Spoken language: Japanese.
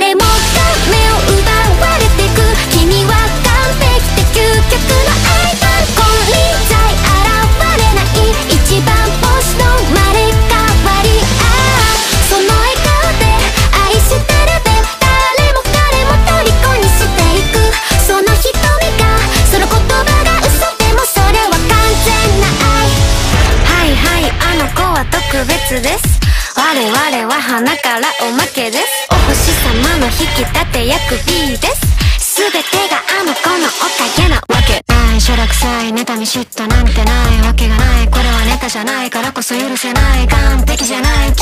誰もが目を奪われてく君は完璧で究極のアイドル金輪際現れない一番星の生まれ変わりああその笑顔で愛してるべ誰も彼も虜にしていくその瞳がその言葉が嘘でもそれは完全な愛はいはいあの子は特別です。我々は花からおまけです。お星様の引き立て役 B です。全てがあの子のおかげなわけ。ないしょらくさいネタに嫉妬なんてないわけがない。これはネタじゃないからこそ許せない。完璧じゃない。